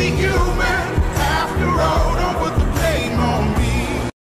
be good.